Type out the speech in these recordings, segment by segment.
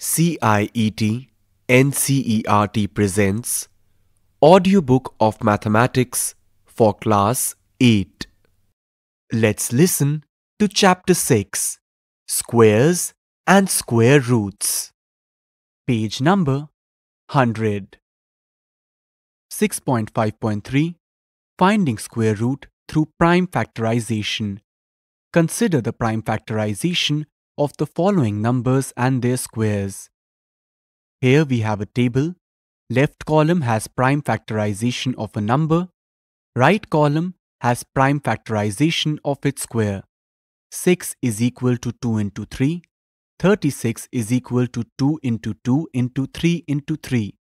CIET NCERT presents Audiobook of Mathematics for Class 8. Let's listen to Chapter 6 Squares and Square Roots. Page number 100. 6.5.3 Finding square root through prime factorization. Consider the prime factorization of the following numbers and their squares. Here we have a table. Left column has prime factorization of a number. Right column has prime factorization of its square. 6 is equal to 2 into 3. 36 is equal to 2 into 2 into 3 into 3.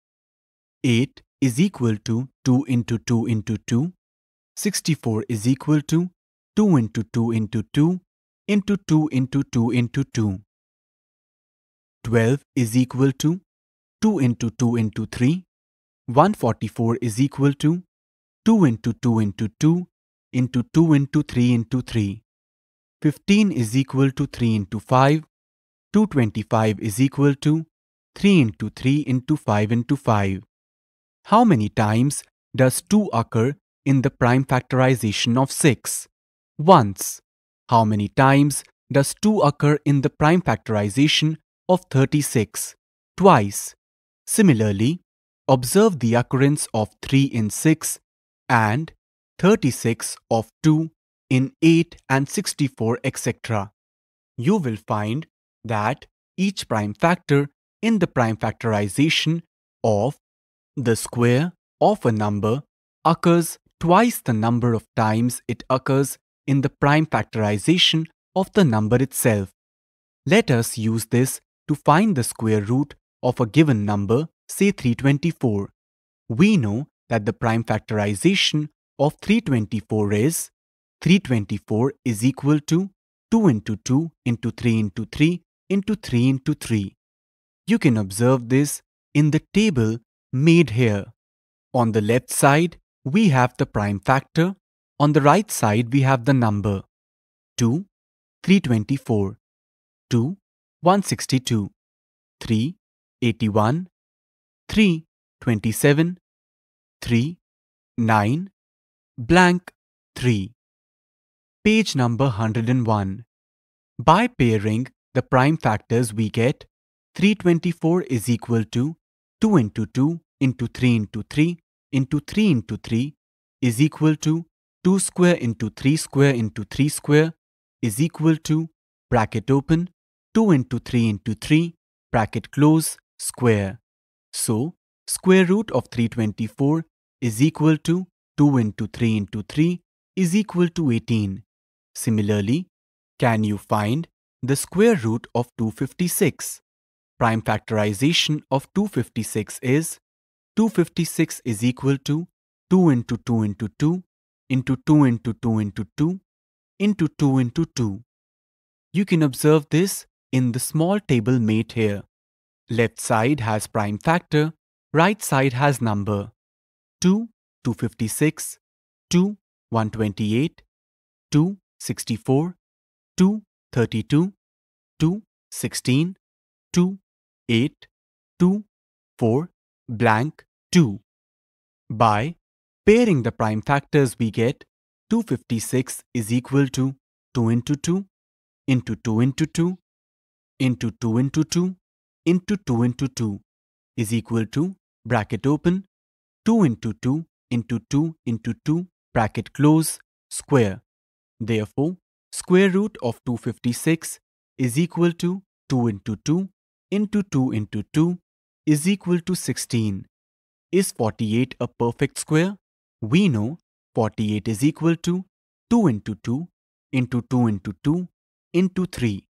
8 is equal to 2 into 2 into 2. 64 is equal to 2 into 2 into 2 into 2 into 2 into 2. 12 is equal to 2 into 2 into 3. 144 is equal to 2 into 2 into 2 into 2 into 3 into 3. 15 is equal to 3 into 5. 225 is equal to 3 into 3 into 5 into 5. How many times does 2 occur in the prime factorization of 6? Once. How many times does 2 occur in the prime factorization of 36? Twice. Similarly, observe the occurrence of 3 in 6 and 36 of 2 in 8 and 64 etc. You will find that each prime factor in the prime factorization of the square of a number occurs twice the number of times it occurs in the prime factorization of the number itself. Let us use this to find the square root of a given number, say 324. We know that the prime factorization of 324 is 324 is equal to 2 into 2 into 3 into 3 into 3 into 3. You can observe this in the table made here. On the left side, we have the prime factor on the right side, we have the number 2, 324, 2, 162, 3, 81, 3, 27, 3, 9, blank 3. Page number 101. By pairing the prime factors we get 324 is equal to 2 into 2 into 3 into 3 into 3 into 3 is equal to 2 square into 3 square into 3 square is equal to bracket open 2 into 3 into 3 bracket close square. So, square root of 324 is equal to 2 into 3 into 3 is equal to 18. Similarly, can you find the square root of 256? Prime factorization of 256 is 256 is equal to 2 into 2 into 2 into 2 into 2 into 2 into 2 into 2. You can observe this in the small table made here. Left side has prime factor, right side has number 2, 256, 2, 128, 2, 64, 2, 32, 2, 16, 2, 8, 2, 4, blank 2. By Pairing the prime factors we get 256 is equal to 2 into 2 into 2 into 2 into 2 into 2 into 2 into 2 is equal to bracket open 2 into 2 into 2 into 2 bracket close square. Therefore, square root of 256 is equal to 2 into 2 into 2 into 2 is equal to 16. Is 48 a perfect square? We know 48 is equal to 2 into 2 into 2 into 2 into 3.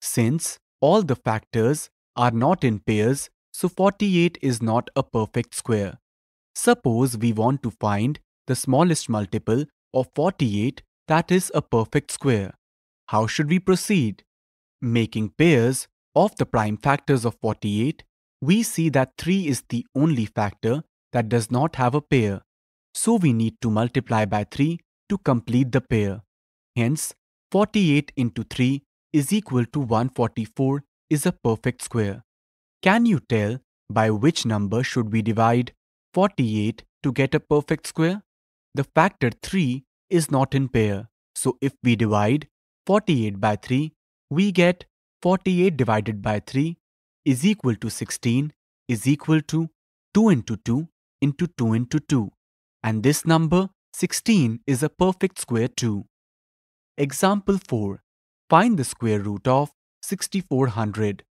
Since all the factors are not in pairs, so 48 is not a perfect square. Suppose we want to find the smallest multiple of 48 that is a perfect square. How should we proceed? Making pairs of the prime factors of 48, we see that 3 is the only factor that does not have a pair. So we need to multiply by 3 to complete the pair. Hence, 48 into 3 is equal to 144 is a perfect square. Can you tell by which number should we divide 48 to get a perfect square? The factor 3 is not in pair. So if we divide 48 by 3, we get 48 divided by 3 is equal to 16 is equal to 2 into 2 into 2 into 2. And this number 16 is a perfect square too. Example 4. Find the square root of 6400.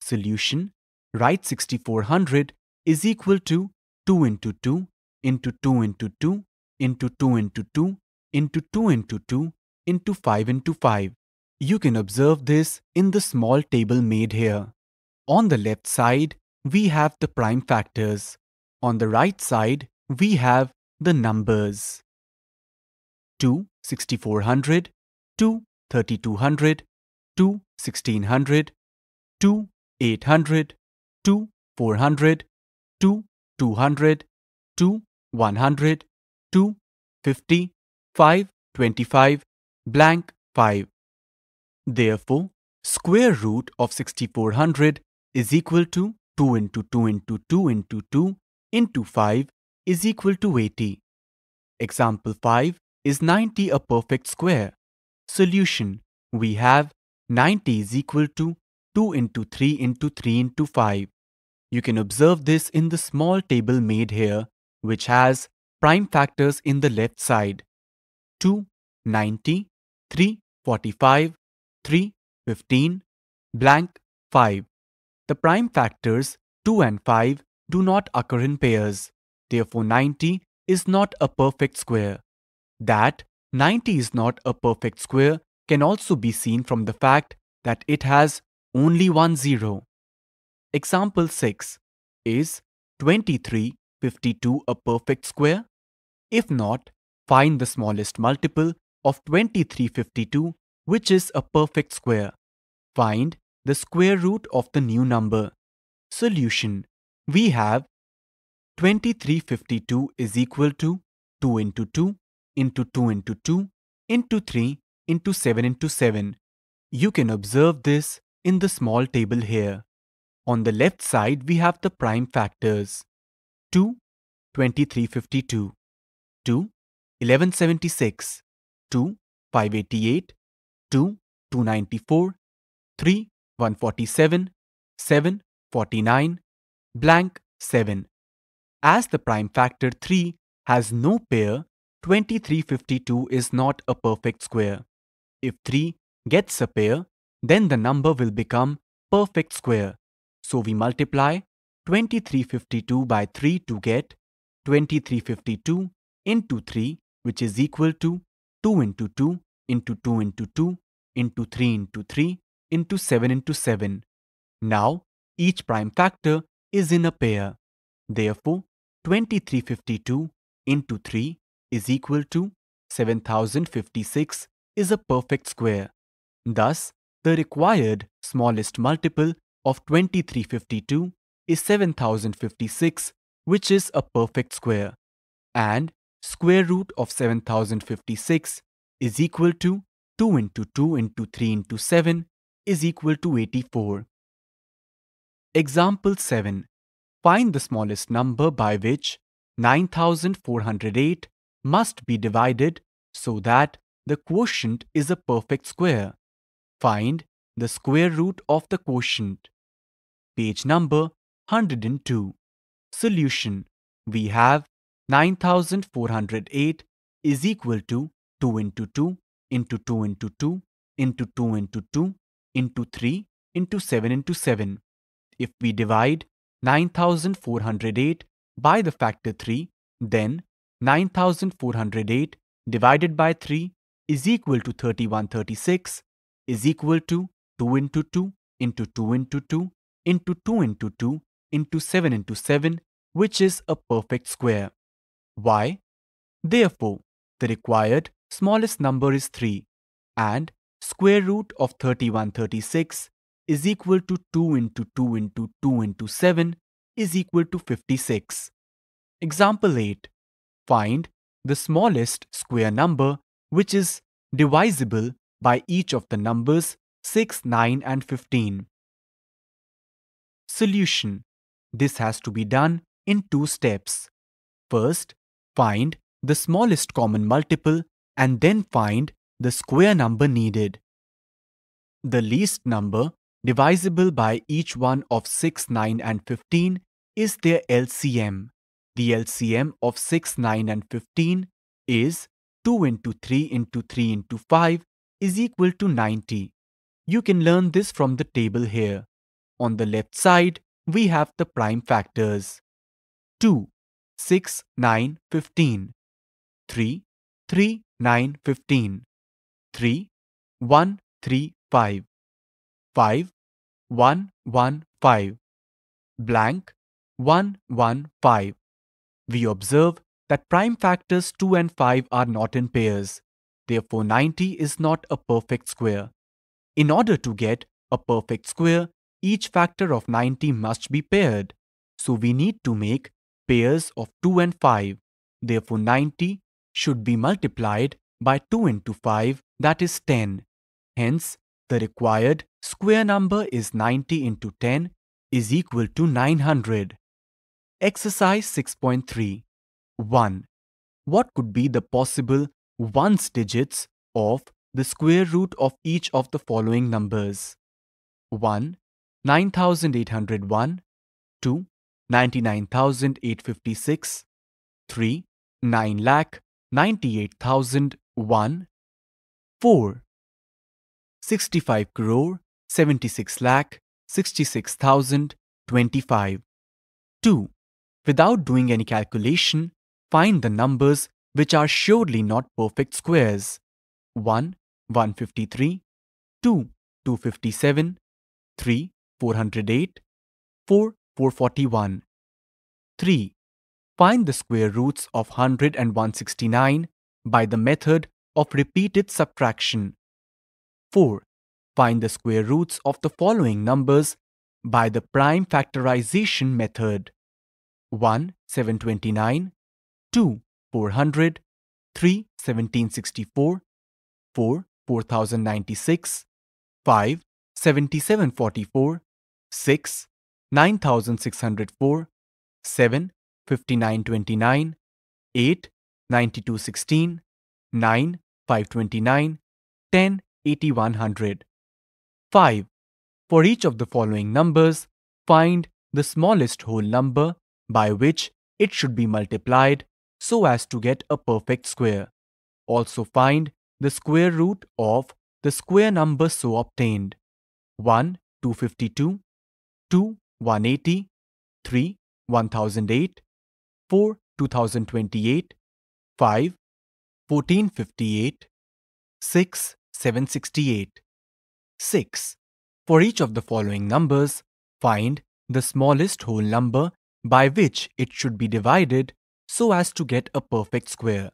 Solution. Write 6400 is equal to 2 into 2 into 2 into 2 into 2 into 2 into 2 into 2 into 5 into 5. You can observe this in the small table made here. On the left side, we have the prime factors. On the right side, we have the numbers. 2 6400, 2 3200, 2 1600, 2 800, 2 400, 2 200, 2 100, 2 50, 5 25, blank 5. Therefore, square root of 6400 is equal to 2 into 2 into 2 into 2 into 5 is equal to 80. Example 5 is 90 a perfect square? Solution We have 90 is equal to 2 into 3 into 3 into 5. You can observe this in the small table made here, which has prime factors in the left side. 2, 90, 3, 45, 3, 15, blank 5. The prime factors 2 and 5 do not occur in pairs. Therefore 90 is not a perfect square. That 90 is not a perfect square can also be seen from the fact that it has only one zero. Example 6. Is 2352 a perfect square? If not, find the smallest multiple of 2352 which is a perfect square. Find the square root of the new number. Solution. We have 2352 is equal to 2 into 2 into 2 into 2 into 3 into 7 into 7. You can observe this in the small table here. On the left side, we have the prime factors. 2, 2352, 2, 1176, 2, 588, 2, 294, 3, 147, 7, 49, blank 7. As the prime factor 3 has no pair, 2352 is not a perfect square. If 3 gets a pair, then the number will become perfect square. So we multiply 2352 by 3 to get 2352 into 3 which is equal to 2 into 2 into 2 into 2 into 3 into 3 into 7 into 7. Now, each prime factor is in a pair. Therefore, 2352 into 3 is equal to 7056 is a perfect square. Thus, the required smallest multiple of 2352 is 7056 which is a perfect square. And square root of 7056 is equal to 2 into 2 into 3 into 7 is equal to 84. Example 7. Find the smallest number by which 9408 must be divided so that the quotient is a perfect square. Find the square root of the quotient. Page number 102. Solution. We have 9408 is equal to 2 into 2 into 2 into 2 into 2 into 2 into 3 into 7 into 7. If we divide 9408 by the factor 3, then 9408 divided by 3 is equal to 3136 is equal to 2 into 2 into 2 into 2 into 2 into 2 into 7 into 7 which is a perfect square. Why? Therefore, the required smallest number is 3 and square root of 3136 is equal to 2 into 2 into 2 into 7 is equal to 56. Example 8. Find the smallest square number which is divisible by each of the numbers 6, 9 and 15. Solution. This has to be done in two steps. First, find the smallest common multiple and then find the square number needed. The least number divisible by each one of 6, 9 and 15 is their LCM. The LCM of 6, 9 and 15 is 2 into 3 into 3 into 5 is equal to 90. You can learn this from the table here. On the left side, we have the prime factors. 2, 6, 9, 15. 3, 3, 9, 15. 3, 1, 3, 5. 5, 1, 1, 5. Blank, 1, 1, 5. We observe that prime factors 2 and 5 are not in pairs. Therefore, 90 is not a perfect square. In order to get a perfect square, each factor of 90 must be paired. So we need to make pairs of 2 and 5. Therefore, 90 should be multiplied by 2 into 5 that is 10. Hence, the required square number is 90 into 10 is equal to 900. Exercise 6.3 1. What could be the possible ones digits of the square root of each of the following numbers? 1. 9801 2. 99,856 3. 9 lakh 98,001 4. 65 crore 76 lakh 66,025 2. Without doing any calculation, find the numbers which are surely not perfect squares. 1. 153 2. 257 3. 408 4. 441 3. Find the square roots of 100 and 169 by the method of repeated subtraction. 4. Find the square roots of the following numbers by the prime factorization method. 1. 729 2. 400 3. 1764 4. 4096 5. 7744 6. 9604 7. 5929 8. 9216 9. 529 10. 8100 5. For each of the following numbers, find the smallest whole number by which it should be multiplied so as to get a perfect square. Also find the square root of the square number so obtained. 1. 252 2. 180 3. 1008 4. 2028 5. 1458 6. 768 6. For each of the following numbers, find the smallest whole number by which it should be divided so as to get a perfect square.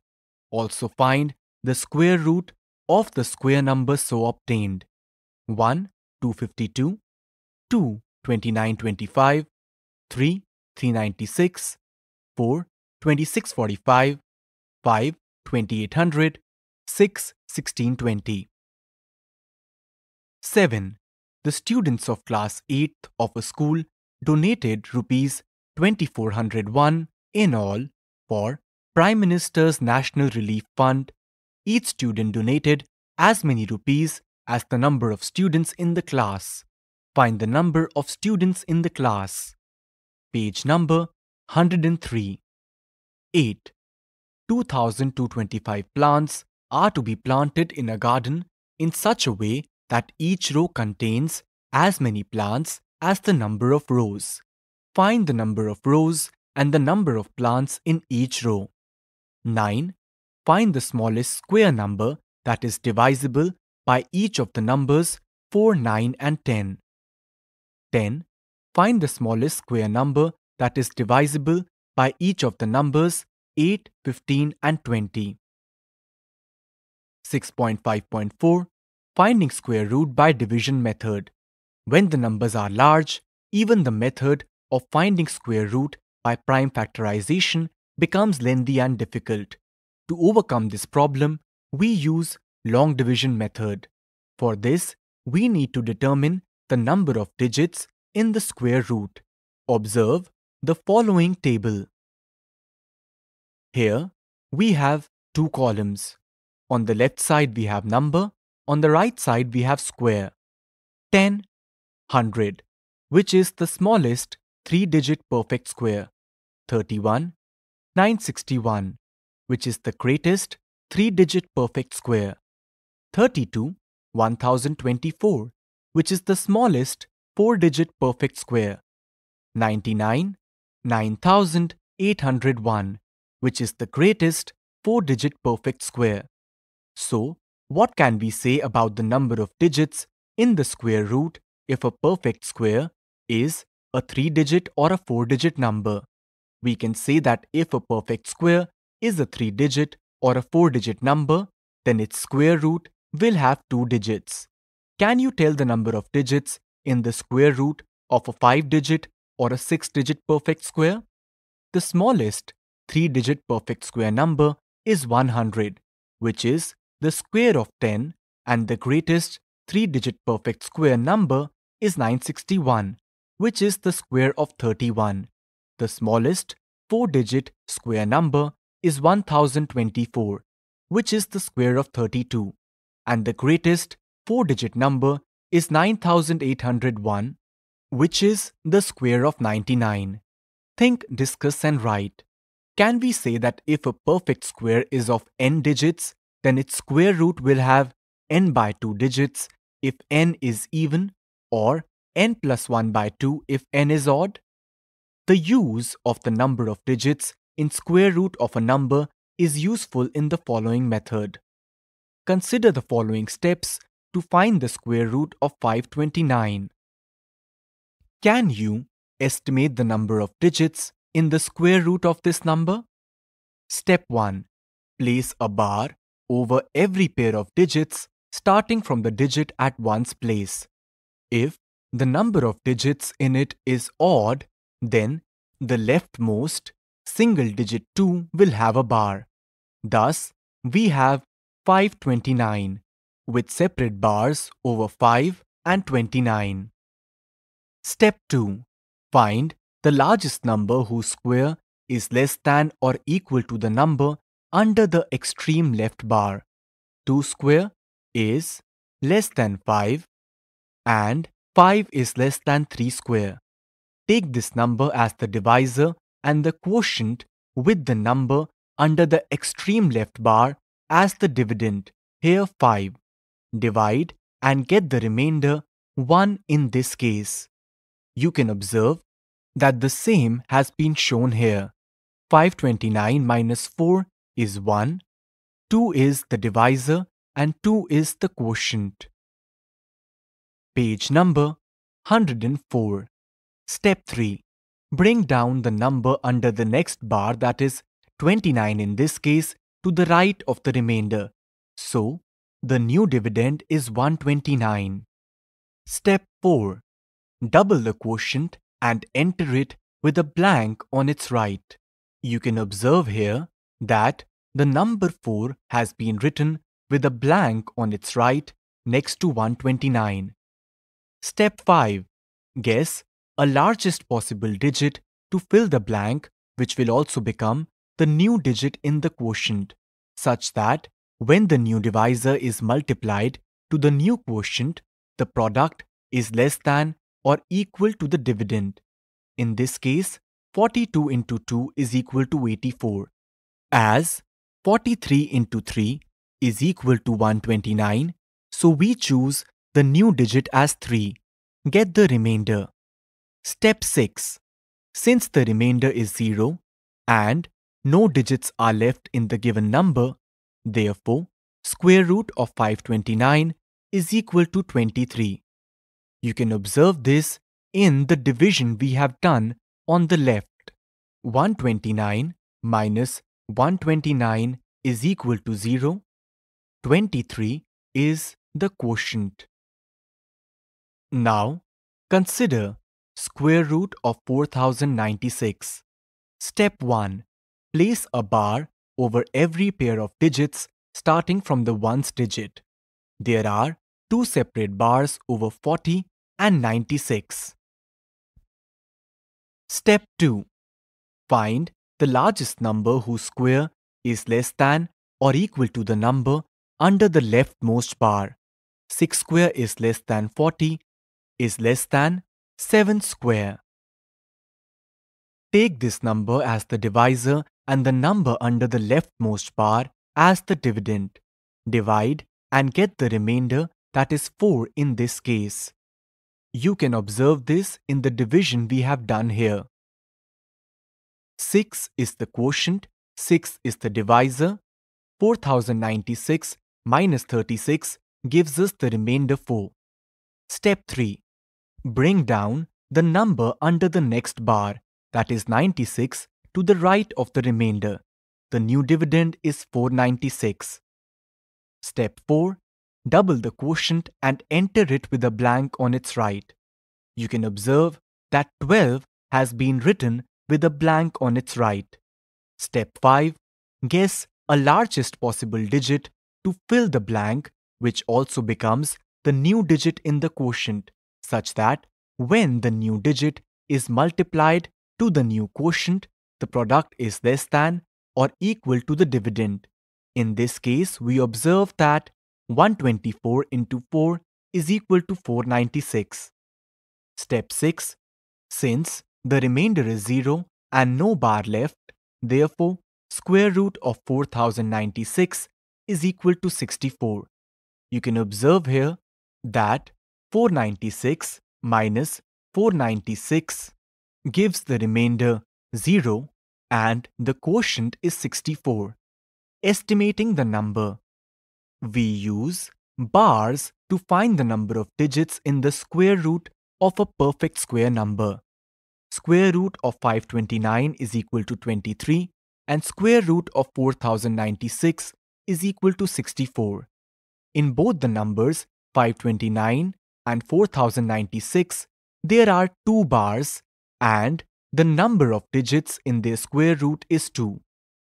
Also find the square root of the square number so obtained. 1. 252 2. 2925 3. 396 4. 2645 5. 2800 6. 1620 7. The students of class 8th of a school donated rupees 2401 in all for Prime Minister's National Relief Fund. Each student donated as many rupees as the number of students in the class. Find the number of students in the class. Page number 103. 8. 2225 plants are to be planted in a garden in such a way that each row contains as many plants as the number of rows. Find the number of rows and the number of plants in each row. 9. Find the smallest square number that is divisible by each of the numbers 4, 9 and 10. 10. Find the smallest square number that is divisible by each of the numbers 8, 15 and 20. 6.5.4 Finding square root by division method. When the numbers are large, even the method of finding square root by prime factorization becomes lengthy and difficult. To overcome this problem, we use long division method. For this, we need to determine the number of digits in the square root. Observe the following table. Here, we have two columns. On the left side, we have number. On the right side, we have square. 10, 100, which is the smallest three-digit perfect square. 31, 961, which is the greatest three-digit perfect square. 32, 1024, which is the smallest four-digit perfect square. 99, 9801, which is the greatest four-digit perfect square. So, what can we say about the number of digits in the square root if a perfect square is a three-digit or a four-digit number? We can say that if a perfect square is a three-digit or a four-digit number, then its square root will have two digits. Can you tell the number of digits in the square root of a five-digit or a six-digit perfect square? The smallest three-digit perfect square number is 100, which is the square of 10 and the greatest three-digit perfect square number is 961, which is the square of 31. The smallest four-digit square number is 1024, which is the square of 32. And the greatest four-digit number is 9801, which is the square of 99. Think, discuss and write. Can we say that if a perfect square is of n digits, then its square root will have n by 2 digits if n is even or n plus 1 by 2 if n is odd? The use of the number of digits in square root of a number is useful in the following method. Consider the following steps to find the square root of 529. Can you estimate the number of digits in the square root of this number? Step 1. Place a bar over every pair of digits starting from the digit at one's place. If the number of digits in it is odd, then the leftmost single digit 2 will have a bar. Thus, we have 529 with separate bars over 5 and 29. Step 2. Find the largest number whose square is less than or equal to the number under the extreme left bar. 2 square is less than 5 and 5 is less than 3 square. Take this number as the divisor and the quotient with the number under the extreme left bar as the dividend, here 5. Divide and get the remainder 1 in this case. You can observe that the same has been shown here. 529 minus 4 is 1, 2 is the divisor and 2 is the quotient. Page number 104. Step 3. Bring down the number under the next bar that is 29 in this case to the right of the remainder. So, the new dividend is 129. Step 4. Double the quotient and enter it with a blank on its right. You can observe here that the number 4 has been written with a blank on its right next to 129. Step 5. Guess a largest possible digit to fill the blank which will also become the new digit in the quotient such that when the new divisor is multiplied to the new quotient, the product is less than or equal to the dividend. In this case, 42 into 2 is equal to 84, as 43 into 3 is equal to 129, so we choose the new digit as 3. Get the remainder. Step 6. Since the remainder is 0 and no digits are left in the given number, therefore, square root of 529 is equal to 23. You can observe this in the division we have done on the left. 129 minus 129 is equal to 0. 23 is the quotient. Now, consider square root of 4096. Step 1. Place a bar over every pair of digits starting from the ones digit. There are two separate bars over 40 and 96. Step 2. Find the largest number whose square is less than or equal to the number under the leftmost bar. 6 square is less than 40 is less than 7 square. Take this number as the divisor and the number under the leftmost bar as the dividend. Divide and get the remainder that is 4 in this case. You can observe this in the division we have done here. 6 is the quotient, 6 is the divisor. 4096 minus 36 gives us the remainder 4. Step 3. Bring down the number under the next bar, that is 96, to the right of the remainder. The new dividend is 496. Step 4. Double the quotient and enter it with a blank on its right. You can observe that 12 has been written with a blank on its right. Step 5. Guess a largest possible digit to fill the blank, which also becomes the new digit in the quotient, such that when the new digit is multiplied to the new quotient, the product is less than or equal to the dividend. In this case, we observe that 124 into 4 is equal to 496. Step 6. Since the remainder is 0 and no bar left, therefore, square root of 4096 is equal to 64. You can observe here that 496 minus 496 gives the remainder 0 and the quotient is 64. Estimating the number. We use bars to find the number of digits in the square root of a perfect square number. Square root of 529 is equal to 23 and square root of 4096 is equal to 64. In both the numbers 529 and 4096, there are two bars and the number of digits in their square root is 2.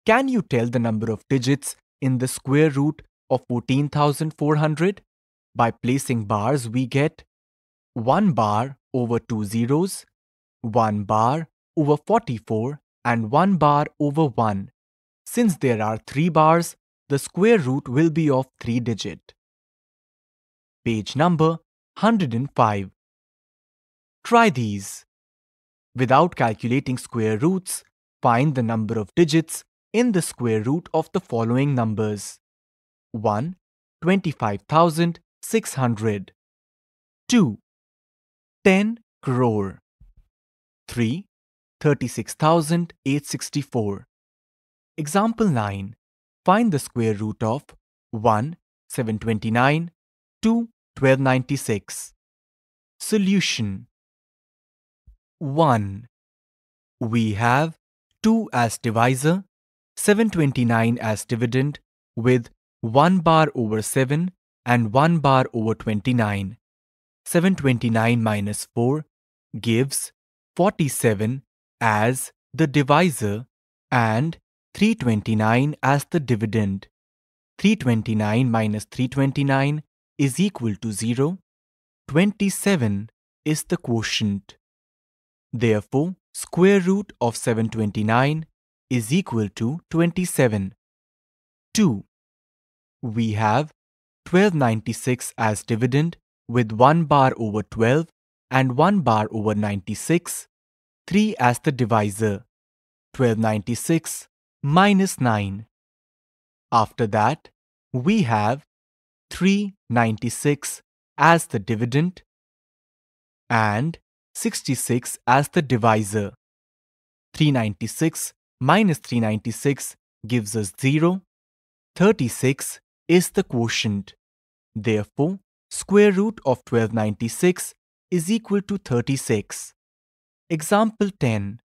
Can you tell the number of digits in the square root of 14,400? By placing bars, we get 1 bar over 2 zeros, 1 bar over 44, and 1 bar over 1. Since there are 3 bars, the square root will be of 3 digit. Page number 105. Try these. Without calculating square roots, find the number of digits in the square root of the following numbers. 1. 25,600 2. 10 crore 3. 36,864 Example 9. Find the square root of 1. 729 2. 1296 Solution 1. We have 2 as divisor, 729 as dividend with 1 bar over 7 and 1 bar over 29. 729 minus 4 gives 47 as the divisor and 329 as the dividend. 329 minus 329 is equal to 0. 27 is the quotient. Therefore, square root of 729 is equal to 27. 2. We have 1296 as dividend with 1 bar over 12 and 1 bar over 96, 3 as the divisor. 1296 minus 9. After that, we have 396 as the dividend and 66 as the divisor. 396 minus 396 gives us 0. 36 is the quotient. Therefore, square root of 1296 is equal to 36. Example 10.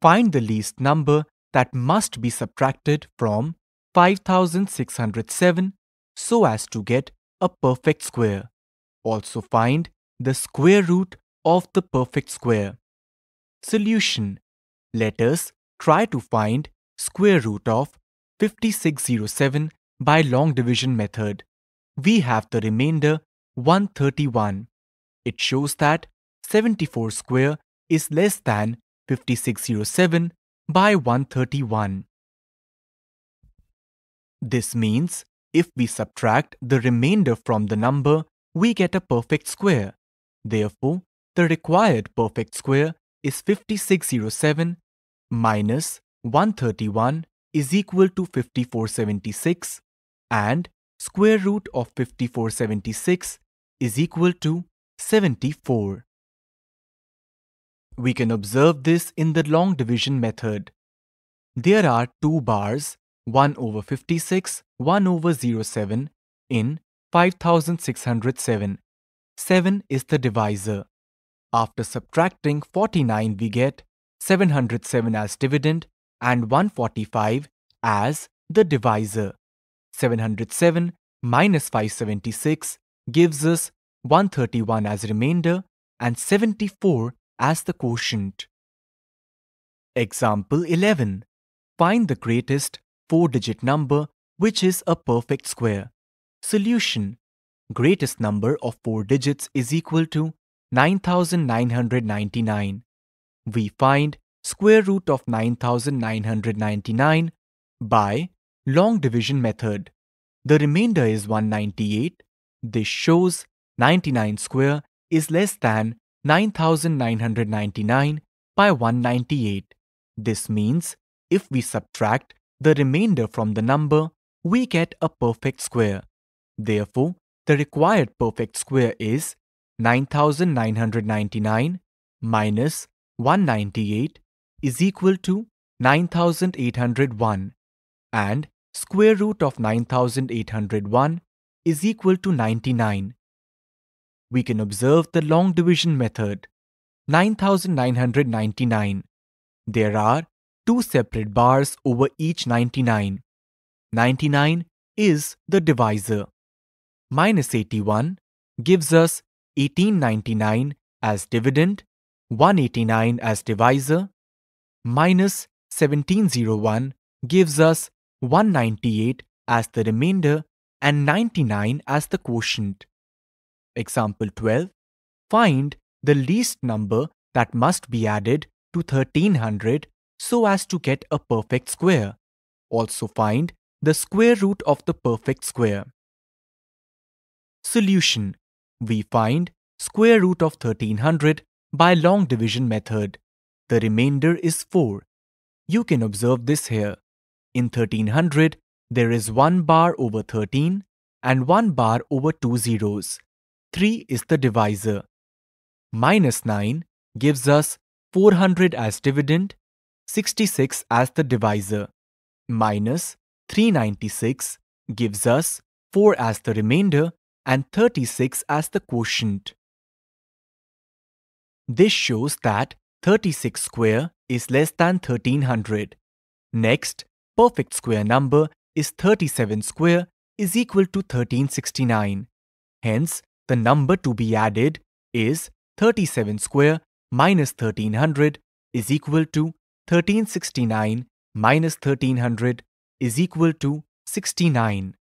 Find the least number that must be subtracted from 5607 so as to get a perfect square. Also find the square root of the perfect square. Solution. Let us try to find square root of 5607 by long division method. We have the remainder 131. It shows that 74 square is less than 5607 by 131. This means if we subtract the remainder from the number, we get a perfect square. Therefore, the required perfect square is 5607 minus 131 is equal to 5476 and square root of 5476 is equal to 74. We can observe this in the long division method. There are two bars 1 over 56, 1 over 07 in 5607. 7 is the divisor. After subtracting 49 we get 707 as dividend and 145 as the divisor. 707 minus 576 gives us 131 as remainder and 74 as the quotient. Example 11. Find the greatest four-digit number which is a perfect square. Solution. Greatest number of four digits is equal to 9999. We find square root of 9999 by long division method. The remainder is 198. This shows 99 square is less than 9999 by 198. This means if we subtract the remainder from the number, we get a perfect square. Therefore, the required perfect square is 9999 minus 198 is equal to 9801 and square root of 9801 is equal to 99. We can observe the long division method. 9999. There are two separate bars over each 99. 99 is the divisor. Minus 81 gives us 1899 as dividend, 189 as divisor. Minus 1701 gives us 198 as the remainder and 99 as the quotient. Example 12. Find the least number that must be added to 1300 so as to get a perfect square. Also find the square root of the perfect square. Solution. We find square root of 1300 by long division method. The remainder is 4. You can observe this here. In 1300, there is 1 bar over 13 and 1 bar over 2 zeros. 3 is the divisor. Minus 9 gives us 400 as dividend 66 as the divisor minus 396 gives us 4 as the remainder and 36 as the quotient. This shows that 36 square is less than 1300. Next, perfect square number is 37 square is equal to 1369. Hence, the number to be added is 37 square minus 1300 is equal to 1369 minus 1300 is equal to 69.